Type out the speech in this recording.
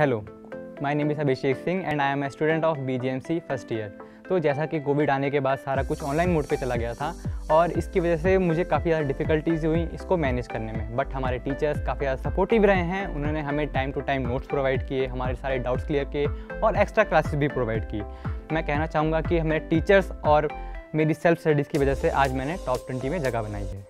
Hello my name is Abhishek Singh and I am a student of BGMC first year तो जैसा कि Covid आने के बाद सारा कुछ ऑनलाइन मोड पे चला गया था और इसकी वजह से मुझे काफ़ी ज़्यादा डिफ़िकल्टीज़ हुई इसको मैनेज करने में। बट हमारे टीचर्स काफ़ी ज़्यादा सपोर्टिव रहे हैं। उन्होंने हमें time to time notes provide किए, हमारे सारे डाउट्स क्लियर किए और एक्स्ट्रा क्लासेस भी प्रोवाइड की मैं कहना चाहूँगा कि हमें टीचर्स और मेरी सेल्फ स्टडीज़ की वजह से आज मैंने टॉप ट्वेंटी में जगह बनाई है।